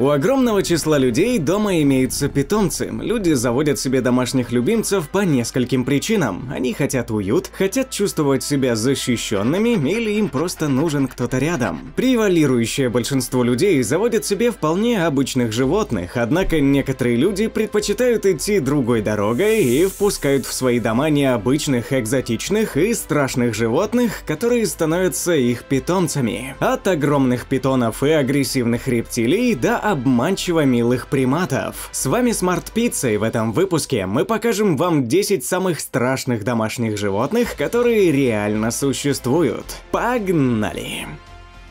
У огромного числа людей дома имеются питомцы. Люди заводят себе домашних любимцев по нескольким причинам. Они хотят уют, хотят чувствовать себя защищенными или им просто нужен кто-то рядом. Превалирующее большинство людей заводят себе вполне обычных животных, однако некоторые люди предпочитают идти другой дорогой и впускают в свои дома необычных, экзотичных и страшных животных, которые становятся их питомцами. От огромных питонов и агрессивных рептилий до обманчиво милых приматов. С вами Смарт Пицца, и в этом выпуске мы покажем вам 10 самых страшных домашних животных, которые реально существуют. Погнали!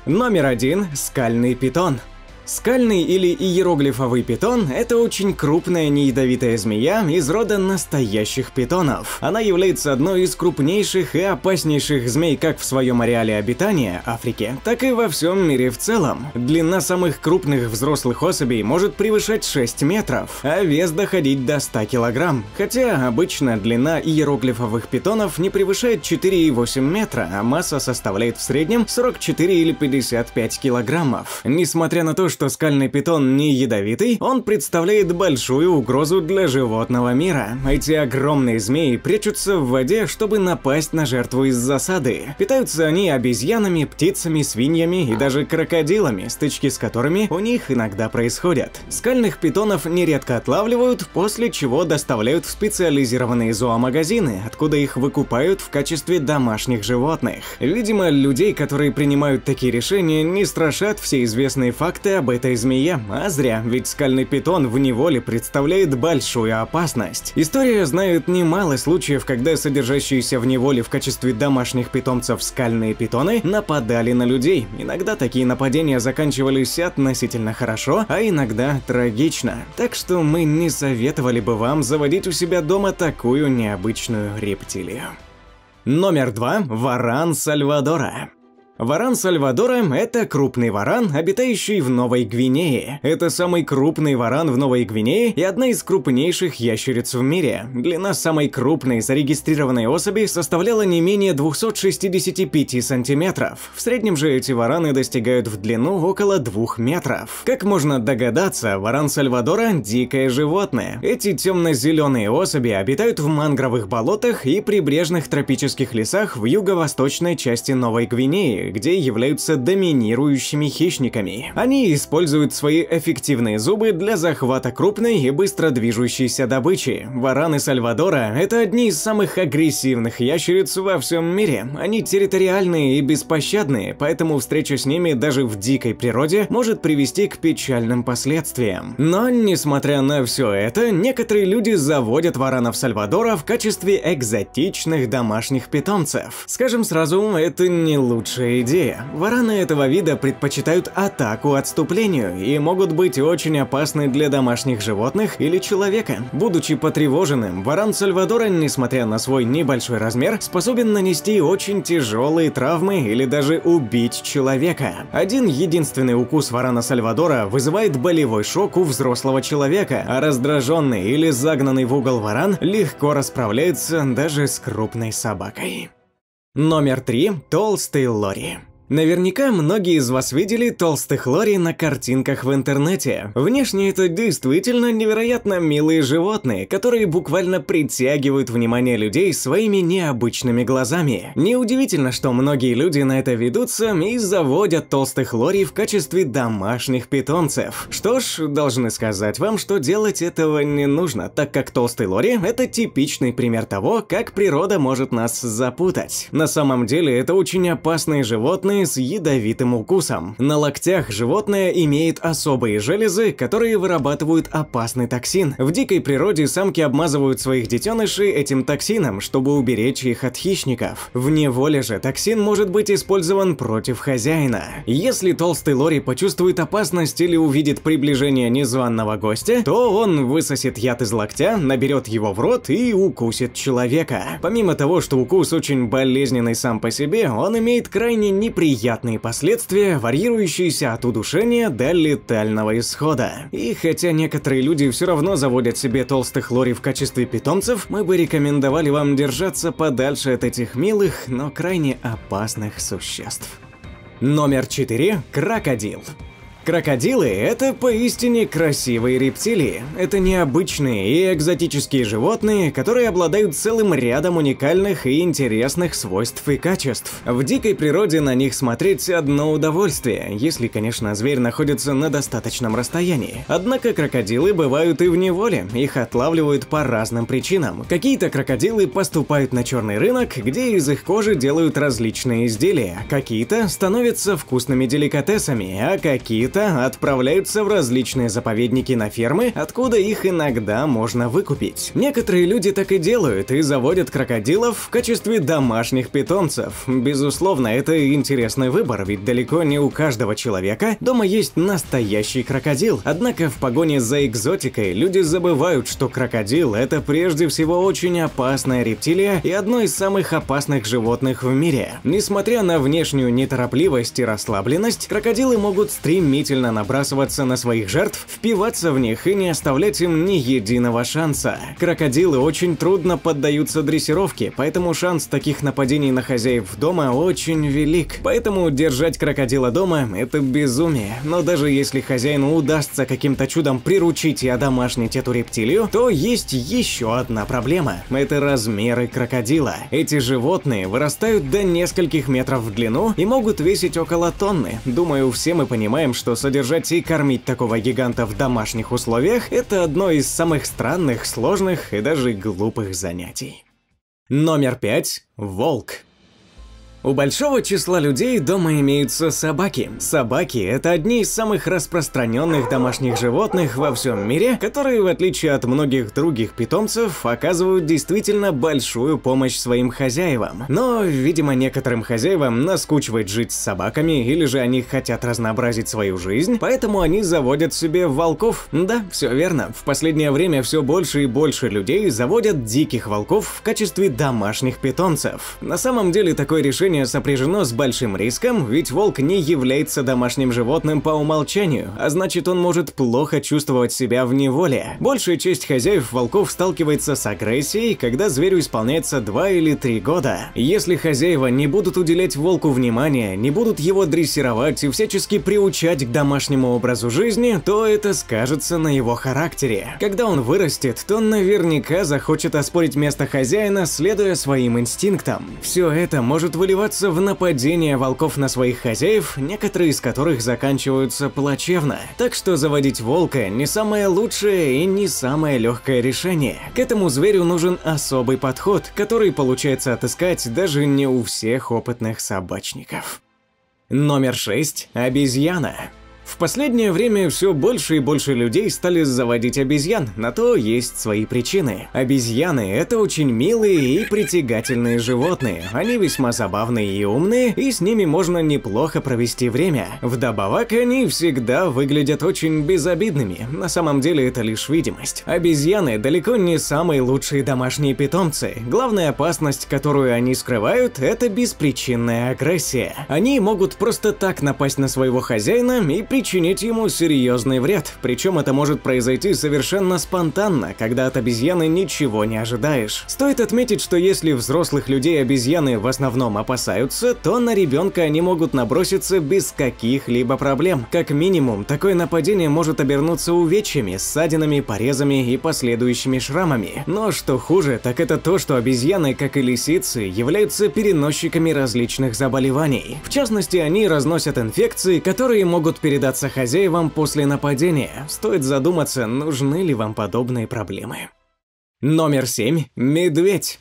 Номер один – скальный питон. Скальный или иероглифовый питон – это очень крупная неядовитая змея из рода настоящих питонов. Она является одной из крупнейших и опаснейших змей как в своем ареале обитания – Африке, так и во всем мире в целом. Длина самых крупных взрослых особей может превышать 6 метров, а вес доходить до 100 килограмм. Хотя обычно длина иероглифовых питонов не превышает 4,8 метра, а масса составляет в среднем 44 или 55 килограммов. Несмотря на то, что что скальный питон не ядовитый, он представляет большую угрозу для животного мира. Эти огромные змеи прячутся в воде, чтобы напасть на жертву из засады. Питаются они обезьянами, птицами, свиньями и даже крокодилами, стычки с которыми у них иногда происходят. Скальных питонов нередко отлавливают, после чего доставляют в специализированные зоомагазины, откуда их выкупают в качестве домашних животных. Видимо, людей, которые принимают такие решения, не страшат все известные факты об об этой змее, а зря, ведь скальный питон в неволе представляет большую опасность. История знает немало случаев, когда содержащиеся в неволе в качестве домашних питомцев скальные питоны нападали на людей. Иногда такие нападения заканчивались относительно хорошо, а иногда трагично. Так что мы не советовали бы вам заводить у себя дома такую необычную рептилию. Номер два. Варан Сальвадора. Варан Сальвадора – это крупный варан, обитающий в Новой Гвинее. Это самый крупный варан в Новой Гвинее и одна из крупнейших ящериц в мире. Длина самой крупной зарегистрированной особи составляла не менее 265 сантиметров. В среднем же эти вараны достигают в длину около 2 метров. Как можно догадаться, варан Сальвадора – дикое животное. Эти темно-зеленые особи обитают в мангровых болотах и прибрежных тропических лесах в юго-восточной части Новой Гвинеи, где являются доминирующими хищниками. Они используют свои эффективные зубы для захвата крупной и быстро движущейся добычи. Вараны Сальвадора – это одни из самых агрессивных ящериц во всем мире. Они территориальные и беспощадные, поэтому встреча с ними даже в дикой природе может привести к печальным последствиям. Но, несмотря на все это, некоторые люди заводят варанов Сальвадора в качестве экзотичных домашних питомцев. Скажем сразу, это не лучшая идея. Вараны этого вида предпочитают атаку отступлению и могут быть очень опасны для домашних животных или человека. Будучи потревоженным, варан Сальвадора, несмотря на свой небольшой размер, способен нанести очень тяжелые травмы или даже убить человека. Один единственный укус варана Сальвадора вызывает болевой шок у взрослого человека, а раздраженный или загнанный в угол варан легко расправляется даже с крупной собакой. Номер три. Толстый Лори. Наверняка многие из вас видели толстых лори на картинках в интернете. Внешне это действительно невероятно милые животные, которые буквально притягивают внимание людей своими необычными глазами. Неудивительно, что многие люди на это ведутся и заводят толстых лори в качестве домашних питомцев. Что ж, должны сказать вам, что делать этого не нужно, так как толстый лори – это типичный пример того, как природа может нас запутать. На самом деле это очень опасные животные, животные с ядовитым укусом. На локтях животное имеет особые железы, которые вырабатывают опасный токсин. В дикой природе самки обмазывают своих детенышей этим токсином, чтобы уберечь их от хищников. В неволе же токсин может быть использован против хозяина. Если толстый лори почувствует опасность или увидит приближение незваного гостя, то он высосет яд из локтя, наберет его в рот и укусит человека. Помимо того, что укус очень болезненный сам по себе, он имеет крайне неприятный неприятные последствия, варьирующиеся от удушения до летального исхода. И хотя некоторые люди все равно заводят себе толстых лори в качестве питомцев, мы бы рекомендовали вам держаться подальше от этих милых, но крайне опасных существ. Номер 4. Крокодил. Крокодилы – это поистине красивые рептилии. Это необычные и экзотические животные, которые обладают целым рядом уникальных и интересных свойств и качеств. В дикой природе на них смотреть одно удовольствие, если, конечно, зверь находится на достаточном расстоянии. Однако крокодилы бывают и в неволе, их отлавливают по разным причинам. Какие-то крокодилы поступают на черный рынок, где из их кожи делают различные изделия, какие-то становятся вкусными деликатесами, а какие-то лета отправляются в различные заповедники на фермы, откуда их иногда можно выкупить. Некоторые люди так и делают и заводят крокодилов в качестве домашних питомцев. Безусловно, это интересный выбор, ведь далеко не у каждого человека дома есть настоящий крокодил. Однако в погоне за экзотикой люди забывают, что крокодил – это прежде всего очень опасная рептилия и одно из самых опасных животных в мире. Несмотря на внешнюю неторопливость и расслабленность, крокодилы могут стремительно стремительно набрасываться на своих жертв, впиваться в них и не оставлять им ни единого шанса. Крокодилы очень трудно поддаются дрессировке, поэтому шанс таких нападений на хозяев дома очень велик. Поэтому держать крокодила дома – это безумие. Но даже если хозяину удастся каким-то чудом приручить и одомашнить эту рептилию, то есть еще одна проблема – это размеры крокодила. Эти животные вырастают до нескольких метров в длину и могут весить около тонны. Думаю, все мы понимаем, что содержать и кормить такого гиганта в домашних условиях – это одно из самых странных, сложных и даже глупых занятий. Номер пять. Волк. У большого числа людей дома имеются собаки. Собаки – это одни из самых распространенных домашних животных во всем мире, которые, в отличие от многих других питомцев, оказывают действительно большую помощь своим хозяевам. Но, видимо, некоторым хозяевам наскучивает жить с собаками, или же они хотят разнообразить свою жизнь, поэтому они заводят себе волков. Да, все верно. В последнее время все больше и больше людей заводят диких волков в качестве домашних питомцев. На самом деле такое решение решение сопряжено с большим риском, ведь волк не является домашним животным по умолчанию, а значит он может плохо чувствовать себя в неволе. Большая часть хозяев волков сталкивается с агрессией, когда зверю исполняется 2 или 3 года. Если хозяева не будут уделять волку внимания, не будут его дрессировать и всячески приучать к домашнему образу жизни, то это скажется на его характере. Когда он вырастет, то наверняка захочет оспорить место хозяина, следуя своим инстинктам. Все это может выливаться вливаться в нападения волков на своих хозяев, некоторые из которых заканчиваются плачевно. Так что заводить волка не самое лучшее и не самое легкое решение. К этому зверю нужен особый подход, который получается отыскать даже не у всех опытных собачников. Номер 6. Обезьяна. В последнее время все больше и больше людей стали заводить обезьян, на то есть свои причины. Обезьяны – это очень милые и притягательные животные, они весьма забавные и умные, и с ними можно неплохо провести время. Вдобавок, они всегда выглядят очень безобидными, на самом деле это лишь видимость. Обезьяны далеко не самые лучшие домашние питомцы, главная опасность, которую они скрывают – это беспричинная агрессия. Они могут просто так напасть на своего хозяина и причинить ему серьезный вред, причем это может произойти совершенно спонтанно, когда от обезьяны ничего не ожидаешь. Стоит отметить, что если взрослых людей обезьяны в основном опасаются, то на ребенка они могут наброситься без каких-либо проблем. Как минимум, такое нападение может обернуться увечьями, ссадинами, порезами и последующими шрамами. Но что хуже, так это то, что обезьяны, как и лисицы, являются переносчиками различных заболеваний. В частности, они разносят инфекции, которые могут передать передаться хозяевам после нападения. Стоит задуматься, нужны ли вам подобные проблемы. Номер 7. Медведь.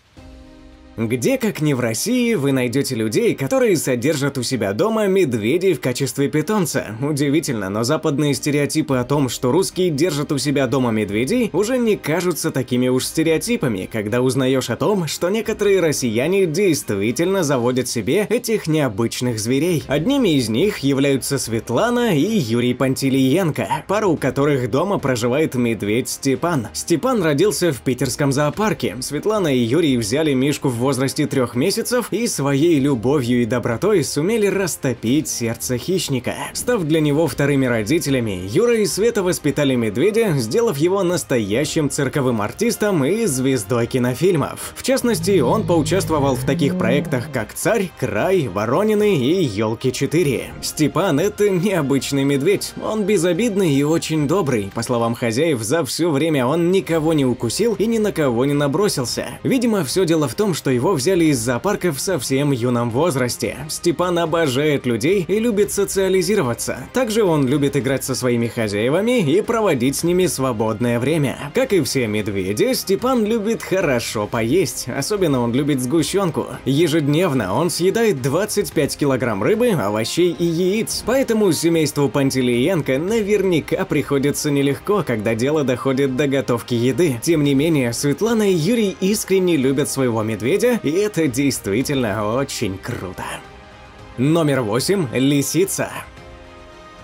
Где, как не в России, вы найдете людей, которые содержат у себя дома медведей в качестве питомца. Удивительно, но западные стереотипы о том, что русские держат у себя дома медведей, уже не кажутся такими уж стереотипами, когда узнаешь о том, что некоторые россияне действительно заводят себе этих необычных зверей. Одними из них являются Светлана и Юрий Пантелиенко, пара у которых дома проживает медведь Степан. Степан родился в питерском зоопарке. Светлана и Юрий взяли Мишку в возрасте трех месяцев и своей любовью и добротой сумели растопить сердце хищника. Став для него вторыми родителями, Юра и Света воспитали медведя, сделав его настоящим цирковым артистом и звездой кинофильмов. В частности, он поучаствовал в таких проектах, как «Царь», «Край», «Воронины» и «Елки 4». Степан – это необычный медведь, он безобидный и очень добрый. По словам хозяев, за все время он никого не укусил и ни на кого не набросился. Видимо, все дело в том, что его взяли из зоопарка в совсем юном возрасте. Степан обожает людей и любит социализироваться. Также он любит играть со своими хозяевами и проводить с ними свободное время. Как и все медведи, Степан любит хорошо поесть, особенно он любит сгущенку. Ежедневно он съедает 25 килограмм рыбы, овощей и яиц, поэтому семейству Пантелеенко наверняка приходится нелегко, когда дело доходит до готовки еды. Тем не менее, Светлана и Юрий искренне любят своего медведя, и это действительно очень круто. Номер 8. Лисица.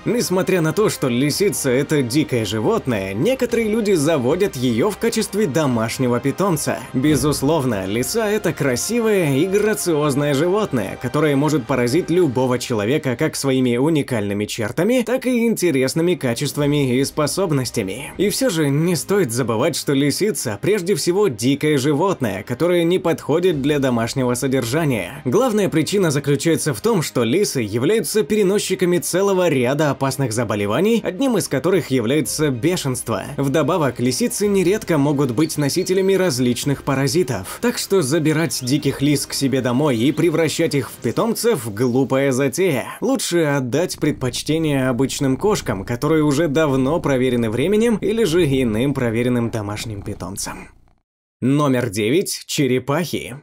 Несмотря на то, что лисица – это дикое животное, некоторые люди заводят ее в качестве домашнего питомца. Безусловно, лиса – это красивое и грациозное животное, которое может поразить любого человека как своими уникальными чертами, так и интересными качествами и способностями. И все же не стоит забывать, что лисица – прежде всего дикое животное, которое не подходит для домашнего содержания. Главная причина заключается в том, что лисы являются переносчиками целого ряда опасных заболеваний, одним из которых является бешенство. Вдобавок, лисицы нередко могут быть носителями различных паразитов. Так что забирать диких лис к себе домой и превращать их в питомцев – глупая затея. Лучше отдать предпочтение обычным кошкам, которые уже давно проверены временем, или же иным проверенным домашним питомцам. Номер 9. Черепахи.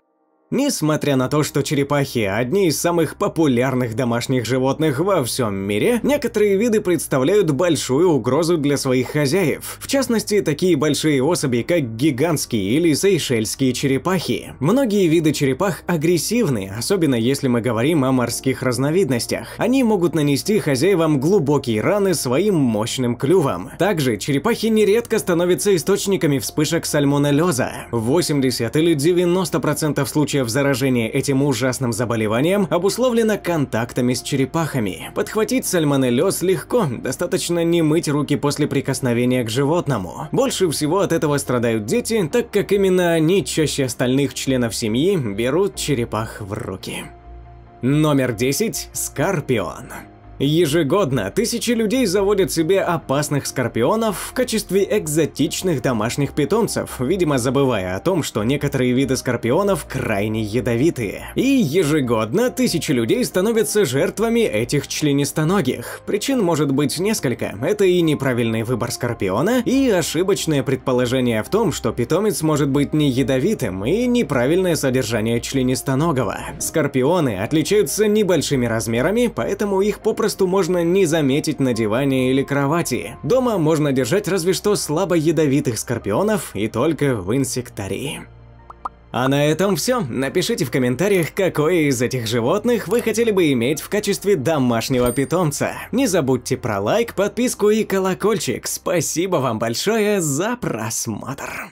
Несмотря на то, что черепахи – одни из самых популярных домашних животных во всем мире, некоторые виды представляют большую угрозу для своих хозяев. В частности, такие большие особи, как гигантские или сейшельские черепахи. Многие виды черепах агрессивны, особенно если мы говорим о морских разновидностях. Они могут нанести хозяевам глубокие раны своим мощным клювом. Также черепахи нередко становятся источниками вспышек сальмонеллеза. 80 или 90% случаев случаев заражения этим ужасным заболеванием обусловлено контактами с черепахами. Подхватить сальмонеллез легко, достаточно не мыть руки после прикосновения к животному. Больше всего от этого страдают дети, так как именно они чаще остальных членов семьи берут черепах в руки. Номер 10. Скорпион. Ежегодно тысячи людей заводят себе опасных скорпионов в качестве экзотичных домашних питомцев, видимо забывая о том, что некоторые виды скорпионов крайне ядовитые. И ежегодно тысячи людей становятся жертвами этих членистоногих. Причин может быть несколько. Это и неправильный выбор скорпиона, и ошибочное предположение в том, что питомец может быть не ядовитым, и неправильное содержание членистоногого. Скорпионы отличаются небольшими размерами, поэтому их попросту попросту можно не заметить на диване или кровати. Дома можно держать разве что слабо ядовитых скорпионов и только в инсектарии. А на этом все. Напишите в комментариях, какое из этих животных вы хотели бы иметь в качестве домашнего питомца. Не забудьте про лайк, подписку и колокольчик. Спасибо вам большое за просмотр.